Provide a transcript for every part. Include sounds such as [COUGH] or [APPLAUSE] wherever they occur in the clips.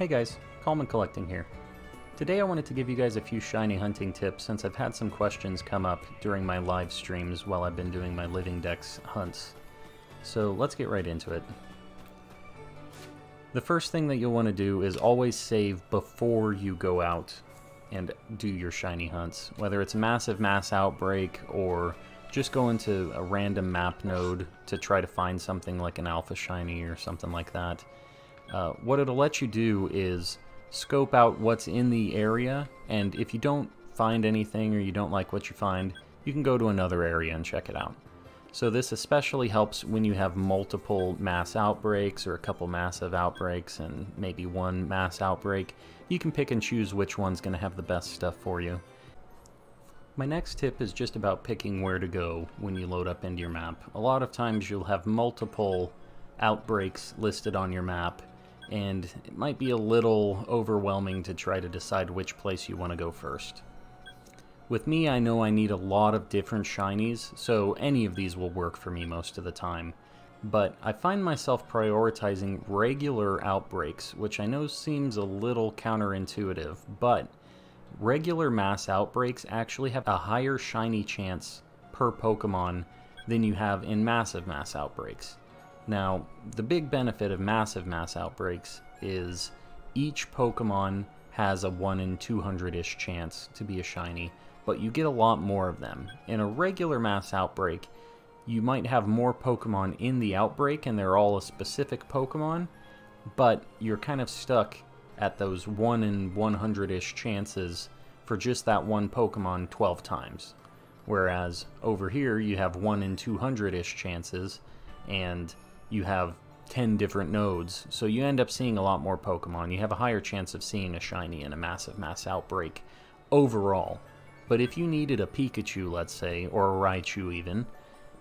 Hey guys, Calm and Collecting here. Today I wanted to give you guys a few shiny hunting tips since I've had some questions come up during my live streams while I've been doing my Living Dex hunts. So let's get right into it. The first thing that you'll want to do is always save before you go out and do your shiny hunts. Whether it's a massive mass outbreak or just go into a random map node to try to find something like an alpha shiny or something like that. Uh, what it'll let you do is scope out what's in the area, and if you don't find anything or you don't like what you find, you can go to another area and check it out. So this especially helps when you have multiple mass outbreaks or a couple massive outbreaks and maybe one mass outbreak. You can pick and choose which one's going to have the best stuff for you. My next tip is just about picking where to go when you load up into your map. A lot of times you'll have multiple outbreaks listed on your map and it might be a little overwhelming to try to decide which place you want to go first. With me, I know I need a lot of different shinies, so any of these will work for me most of the time. But I find myself prioritizing regular outbreaks, which I know seems a little counterintuitive, but regular mass outbreaks actually have a higher shiny chance per Pokemon than you have in massive mass outbreaks. Now, the big benefit of massive mass outbreaks is each Pokemon has a 1 in 200-ish chance to be a shiny, but you get a lot more of them. In a regular mass outbreak, you might have more Pokemon in the outbreak and they're all a specific Pokemon, but you're kind of stuck at those 1 in 100-ish chances for just that one Pokemon 12 times. Whereas over here you have 1 in 200-ish chances and you have 10 different nodes, so you end up seeing a lot more Pokemon. You have a higher chance of seeing a shiny and a massive mass outbreak overall. But if you needed a Pikachu, let's say, or a Raichu even,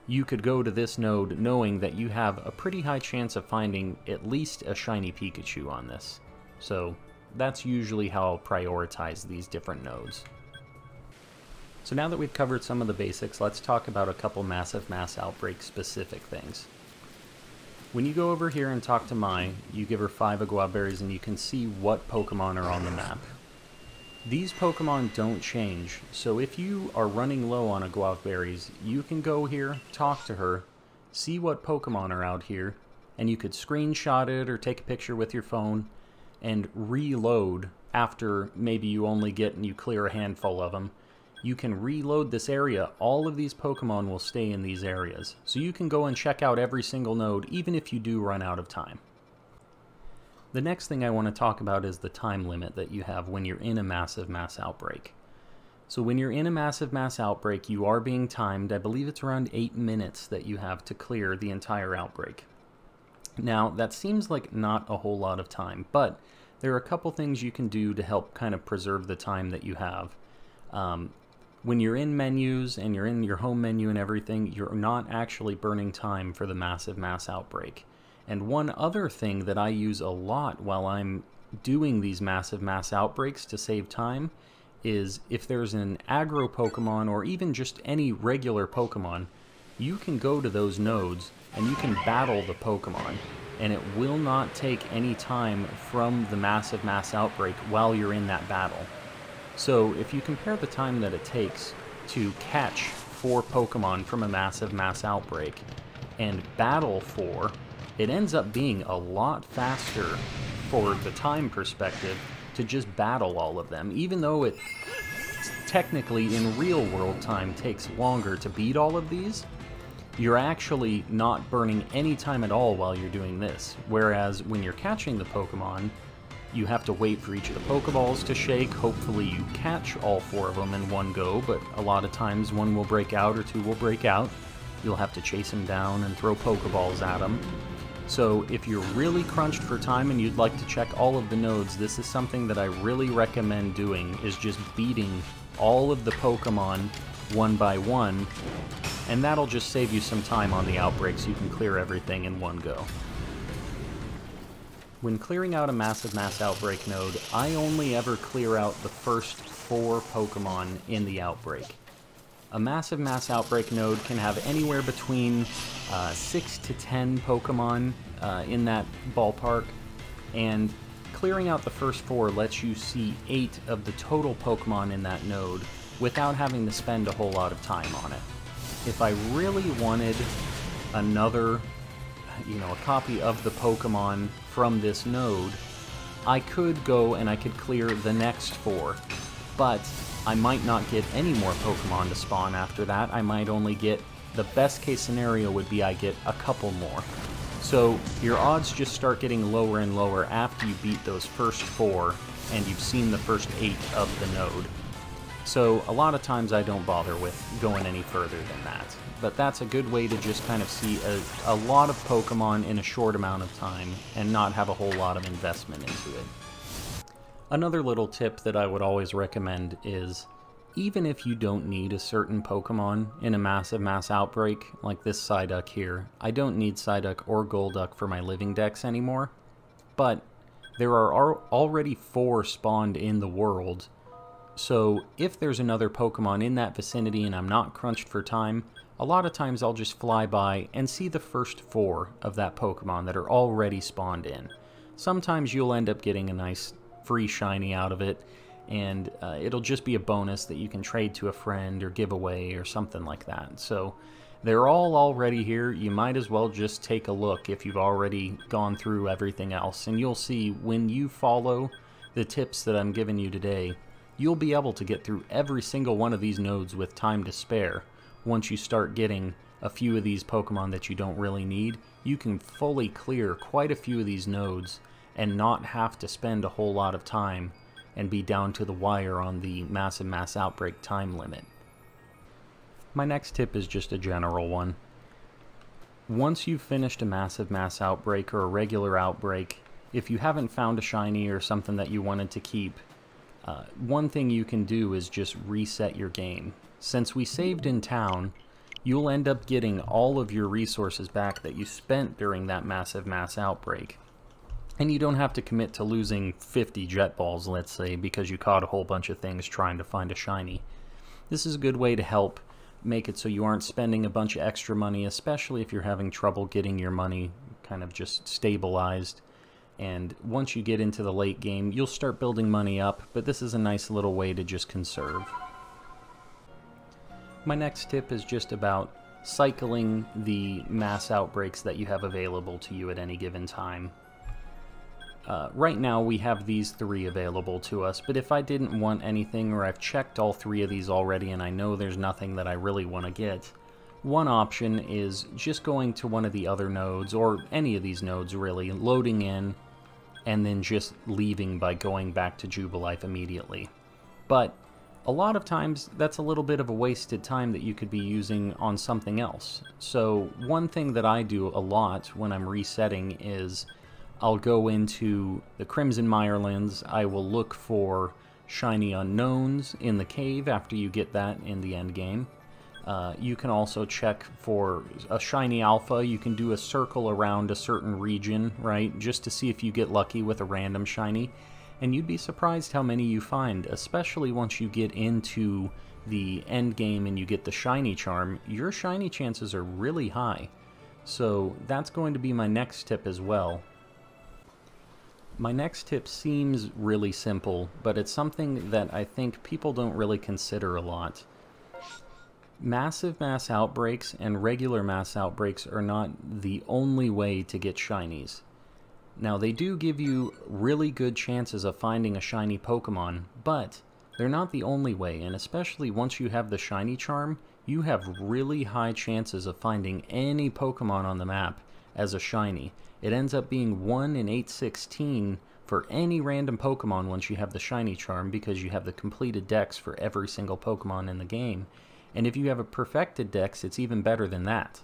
you could go to this node knowing that you have a pretty high chance of finding at least a shiny Pikachu on this. So that's usually how I'll prioritize these different nodes. So now that we've covered some of the basics, let's talk about a couple massive mass outbreak specific things. When you go over here and talk to Mai, you give her 5 Aguav berries and you can see what Pokemon are on the map. These Pokemon don't change, so if you are running low on Aguav berries, you can go here, talk to her, see what Pokemon are out here, and you could screenshot it or take a picture with your phone and reload after maybe you only get and you clear a handful of them you can reload this area, all of these Pokemon will stay in these areas. So you can go and check out every single node, even if you do run out of time. The next thing I want to talk about is the time limit that you have when you're in a massive mass outbreak. So when you're in a massive mass outbreak, you are being timed. I believe it's around 8 minutes that you have to clear the entire outbreak. Now, that seems like not a whole lot of time, but there are a couple things you can do to help kind of preserve the time that you have. Um, when you're in menus and you're in your home menu and everything, you're not actually burning time for the massive mass outbreak. And one other thing that I use a lot while I'm doing these massive mass outbreaks to save time is if there's an aggro Pokemon or even just any regular Pokemon, you can go to those nodes and you can battle the Pokemon. And it will not take any time from the massive mass outbreak while you're in that battle. So if you compare the time that it takes to catch four Pokemon from a massive mass outbreak and battle four, it ends up being a lot faster for the time perspective to just battle all of them, even though it technically in real world time takes longer to beat all of these, you're actually not burning any time at all while you're doing this. Whereas when you're catching the Pokemon, you have to wait for each of the Pokeballs to shake. Hopefully you catch all four of them in one go, but a lot of times one will break out or two will break out. You'll have to chase them down and throw Pokeballs at them. So if you're really crunched for time and you'd like to check all of the nodes, this is something that I really recommend doing, is just beating all of the Pokemon one by one, and that'll just save you some time on the outbreaks. You can clear everything in one go. When clearing out a massive mass outbreak node, I only ever clear out the first four Pokemon in the outbreak. A massive mass outbreak node can have anywhere between uh, 6 to 10 Pokemon uh, in that ballpark, and clearing out the first four lets you see eight of the total Pokemon in that node without having to spend a whole lot of time on it. If I really wanted another, you know, a copy of the Pokemon from this node, I could go and I could clear the next four, but I might not get any more Pokemon to spawn after that. I might only get, the best case scenario would be I get a couple more. So your odds just start getting lower and lower after you beat those first four and you've seen the first eight of the node. So a lot of times I don't bother with going any further than that. But that's a good way to just kind of see a, a lot of Pokemon in a short amount of time and not have a whole lot of investment into it. Another little tip that I would always recommend is even if you don't need a certain Pokemon in a massive mass outbreak, like this Psyduck here, I don't need Psyduck or Golduck for my living dex anymore, but there are already four spawned in the world, so if there's another Pokemon in that vicinity and I'm not crunched for time, a lot of times I'll just fly by and see the first four of that Pokemon that are already spawned in. Sometimes you'll end up getting a nice free shiny out of it, and uh, it'll just be a bonus that you can trade to a friend or give away or something like that. So they're all already here. You might as well just take a look if you've already gone through everything else, and you'll see when you follow the tips that I'm giving you today, you'll be able to get through every single one of these nodes with time to spare. Once you start getting a few of these Pokemon that you don't really need, you can fully clear quite a few of these nodes and not have to spend a whole lot of time and be down to the wire on the massive mass outbreak time limit. My next tip is just a general one. Once you've finished a massive mass outbreak or a regular outbreak, if you haven't found a shiny or something that you wanted to keep, uh, one thing you can do is just reset your game. Since we saved in town, you'll end up getting all of your resources back that you spent during that massive mass outbreak. And you don't have to commit to losing 50 jet balls, let's say, because you caught a whole bunch of things trying to find a shiny. This is a good way to help make it so you aren't spending a bunch of extra money, especially if you're having trouble getting your money kind of just stabilized. And once you get into the late game, you'll start building money up, but this is a nice little way to just conserve. My next tip is just about cycling the mass outbreaks that you have available to you at any given time. Uh, right now we have these three available to us, but if I didn't want anything or I've checked all three of these already and I know there's nothing that I really want to get, one option is just going to one of the other nodes, or any of these nodes really, loading in, and then just leaving by going back to Jubilife immediately. But a lot of times that's a little bit of a wasted time that you could be using on something else. So one thing that I do a lot when I'm resetting is I'll go into the Crimson Mirelands. I will look for shiny Unowns in the cave after you get that in the end game. Uh, you can also check for a shiny alpha. You can do a circle around a certain region, right, just to see if you get lucky with a random shiny. And you'd be surprised how many you find, especially once you get into the end game and you get the shiny charm. Your shiny chances are really high. So that's going to be my next tip as well. My next tip seems really simple, but it's something that I think people don't really consider a lot. Massive mass outbreaks and regular mass outbreaks are not the only way to get shinies. Now, they do give you really good chances of finding a shiny Pokemon, but they're not the only way, and especially once you have the shiny charm, you have really high chances of finding any Pokemon on the map as a shiny. It ends up being 1 in 816 for any random Pokemon once you have the shiny charm because you have the completed dex for every single Pokemon in the game. And if you have a perfected dex, it's even better than that.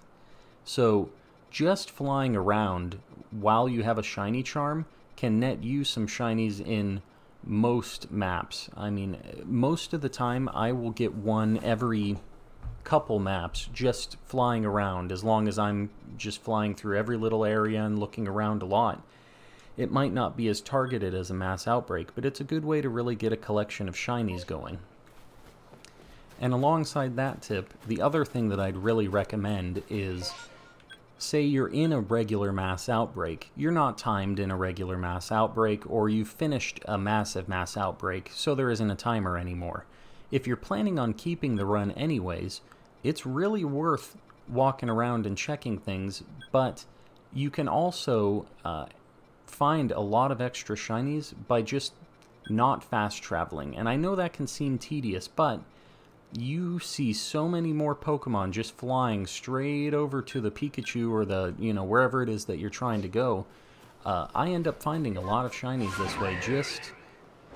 So just flying around while you have a shiny charm can net you some shinies in most maps. I mean, most of the time I will get one every couple maps just flying around as long as I'm just flying through every little area and looking around a lot. It might not be as targeted as a mass outbreak, but it's a good way to really get a collection of shinies going. And alongside that tip, the other thing that I'd really recommend is say you're in a regular mass outbreak. You're not timed in a regular mass outbreak, or you've finished a massive mass outbreak, so there isn't a timer anymore. If you're planning on keeping the run anyways, it's really worth walking around and checking things, but you can also uh, find a lot of extra shinies by just not fast traveling. And I know that can seem tedious, but you see so many more Pokemon just flying straight over to the Pikachu or the, you know, wherever it is that you're trying to go. Uh, I end up finding a lot of shinies this way, just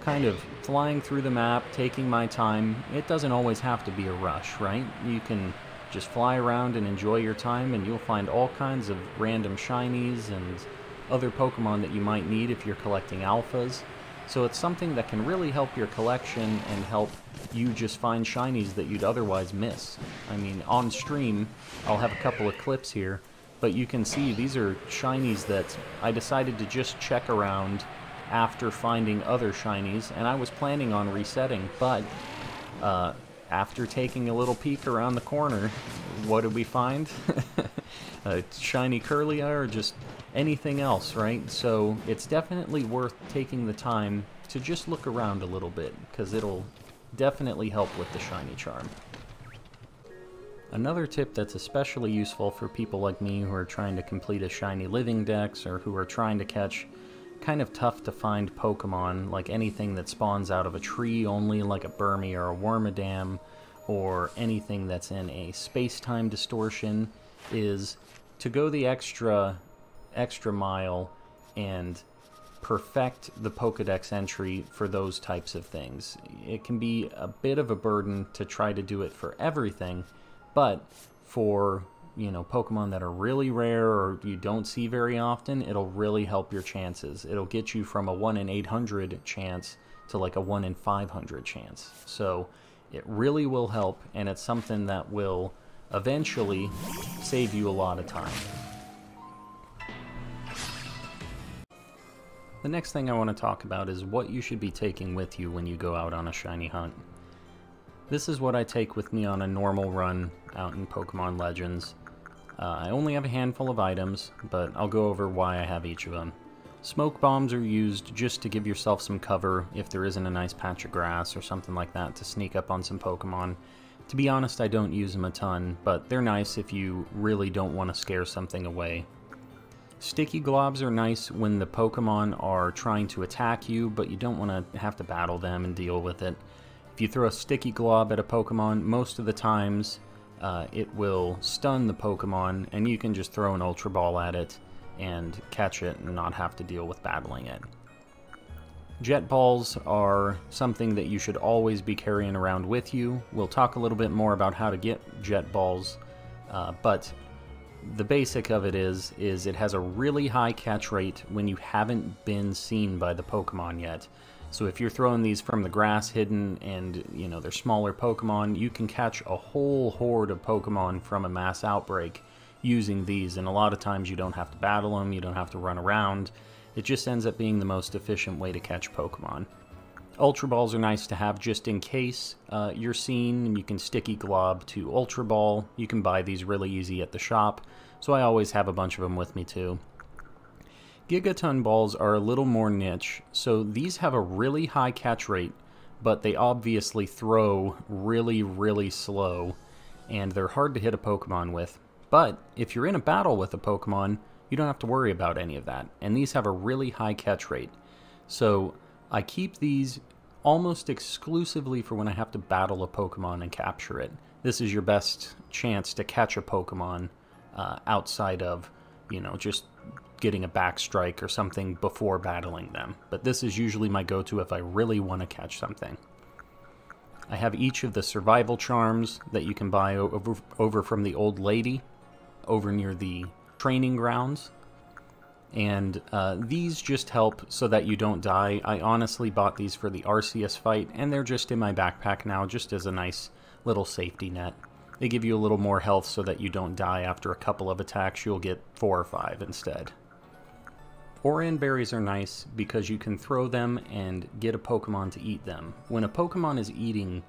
kind of flying through the map, taking my time. It doesn't always have to be a rush, right? You can just fly around and enjoy your time, and you'll find all kinds of random shinies and other Pokemon that you might need if you're collecting alphas. So it's something that can really help your collection and help you just find shinies that you'd otherwise miss. I mean, on stream, I'll have a couple of clips here, but you can see these are shinies that I decided to just check around after finding other shinies, and I was planning on resetting, but uh, after taking a little peek around the corner, what did we find? [LAUGHS] a shiny Kirlia or just anything else, right? So it's definitely worth taking the time to just look around a little bit, because it'll definitely help with the shiny charm. Another tip that's especially useful for people like me who are trying to complete a shiny living dex or who are trying to catch kind of tough to find Pokemon, like anything that spawns out of a tree only, like a Burmy or a Wormadam, or anything that's in a space-time distortion, is to go the extra extra mile and perfect the Pokedex entry for those types of things. It can be a bit of a burden to try to do it for everything, but for you know Pokemon that are really rare or you don't see very often, it'll really help your chances. It'll get you from a 1 in 800 chance to like a 1 in 500 chance. So it really will help and it's something that will eventually save you a lot of time. The next thing I want to talk about is what you should be taking with you when you go out on a shiny hunt. This is what I take with me on a normal run out in Pokemon Legends. Uh, I only have a handful of items, but I'll go over why I have each of them. Smoke bombs are used just to give yourself some cover if there isn't a nice patch of grass or something like that to sneak up on some Pokemon. To be honest, I don't use them a ton, but they're nice if you really don't want to scare something away Sticky globs are nice when the Pokemon are trying to attack you, but you don't want to have to battle them and deal with it. If you throw a sticky glob at a Pokemon, most of the times uh, it will stun the Pokemon, and you can just throw an Ultra Ball at it and catch it and not have to deal with battling it. Jet balls are something that you should always be carrying around with you. We'll talk a little bit more about how to get jet balls, uh, but the basic of it is is it has a really high catch rate when you haven't been seen by the Pokemon yet. So if you're throwing these from the grass hidden and you know they're smaller Pokemon, you can catch a whole horde of Pokemon from a mass outbreak using these and a lot of times you don't have to battle them, you don't have to run around. It just ends up being the most efficient way to catch Pokemon. Ultra Balls are nice to have just in case uh, you're seen, and you can sticky glob to Ultra Ball. You can buy these really easy at the shop, so I always have a bunch of them with me too. Gigaton balls are a little more niche, so these have a really high catch rate, but they obviously throw really, really slow, and they're hard to hit a Pokemon with. But if you're in a battle with a Pokemon, you don't have to worry about any of that, and these have a really high catch rate. So I keep these almost exclusively for when I have to battle a Pokemon and capture it. This is your best chance to catch a Pokemon uh, outside of, you know, just getting a back strike or something before battling them. But this is usually my go-to if I really want to catch something. I have each of the survival charms that you can buy over, over from the old lady over near the training grounds and uh, these just help so that you don't die. I honestly bought these for the Arceus fight, and they're just in my backpack now, just as a nice little safety net. They give you a little more health so that you don't die after a couple of attacks, you'll get four or five instead. Oran berries are nice because you can throw them and get a Pokemon to eat them. When a Pokemon is eating,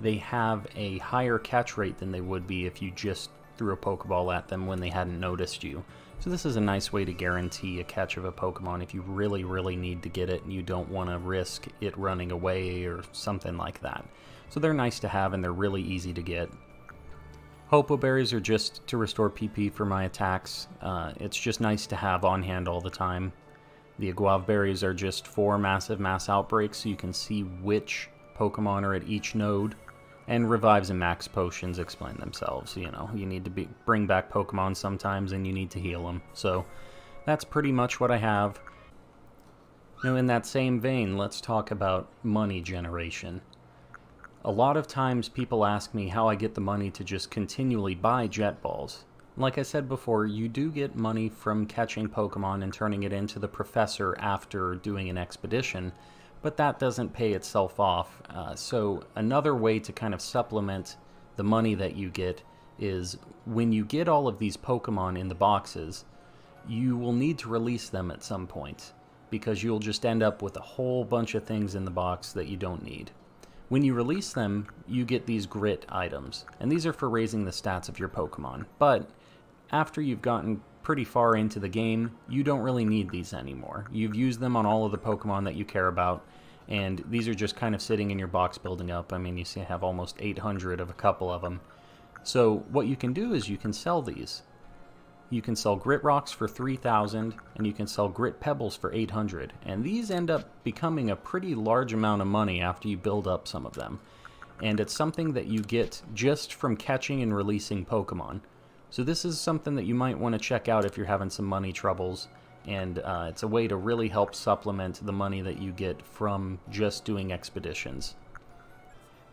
they have a higher catch rate than they would be if you just threw a Pokeball at them when they hadn't noticed you. So this is a nice way to guarantee a catch of a Pokemon if you really, really need to get it and you don't want to risk it running away or something like that. So they're nice to have and they're really easy to get. Hopo Berries are just to restore PP for my attacks. Uh, it's just nice to have on hand all the time. The Aguav Berries are just for massive mass outbreaks so you can see which Pokemon are at each node and revives and max potions explain themselves. You know, you need to be, bring back Pokemon sometimes and you need to heal them. So that's pretty much what I have. Now, in that same vein, let's talk about money generation. A lot of times people ask me how I get the money to just continually buy jet balls. Like I said before, you do get money from catching Pokemon and turning it into the professor after doing an expedition, but that doesn't pay itself off. Uh, so another way to kind of supplement the money that you get is when you get all of these Pokemon in the boxes, you will need to release them at some point because you'll just end up with a whole bunch of things in the box that you don't need. When you release them, you get these grit items, and these are for raising the stats of your Pokemon. But after you've gotten pretty far into the game, you don't really need these anymore. You've used them on all of the Pokemon that you care about, and these are just kind of sitting in your box building up. I mean, you see I have almost 800 of a couple of them. So what you can do is you can sell these. You can sell grit rocks for 3,000 and you can sell grit pebbles for 800. And these end up becoming a pretty large amount of money after you build up some of them. And it's something that you get just from catching and releasing Pokemon. So this is something that you might want to check out if you're having some money troubles. And uh, it's a way to really help supplement the money that you get from just doing expeditions.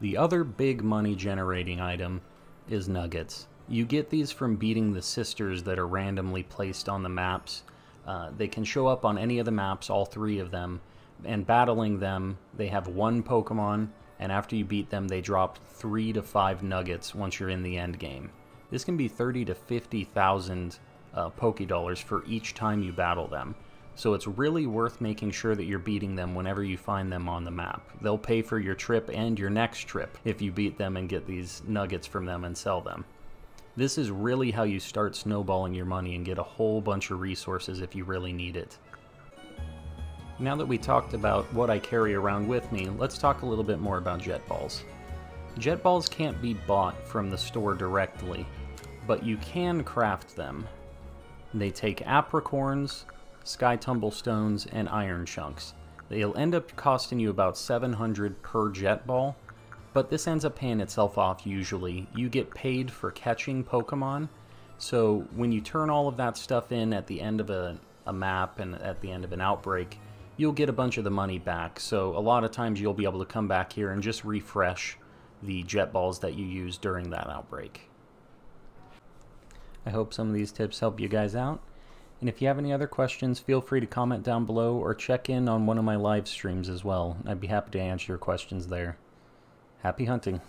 The other big money generating item is nuggets. You get these from beating the sisters that are randomly placed on the maps. Uh, they can show up on any of the maps, all three of them, and battling them, they have one Pokemon, and after you beat them, they drop three to five nuggets once you're in the end game. This can be 30 to 50,000 uh, Poké Dollars for each time you battle them. So it's really worth making sure that you're beating them whenever you find them on the map. They'll pay for your trip and your next trip if you beat them and get these nuggets from them and sell them. This is really how you start snowballing your money and get a whole bunch of resources if you really need it. Now that we talked about what I carry around with me, let's talk a little bit more about jet balls. Jet balls can't be bought from the store directly, but you can craft them. They take apricorns, sky tumblestones, and iron chunks. They'll end up costing you about 700 per jet ball, but this ends up paying itself off usually. You get paid for catching Pokemon, so when you turn all of that stuff in at the end of a, a map and at the end of an outbreak, you'll get a bunch of the money back. So a lot of times you'll be able to come back here and just refresh the jet balls that you use during that outbreak. I hope some of these tips help you guys out. And if you have any other questions, feel free to comment down below or check in on one of my live streams as well. I'd be happy to answer your questions there. Happy hunting.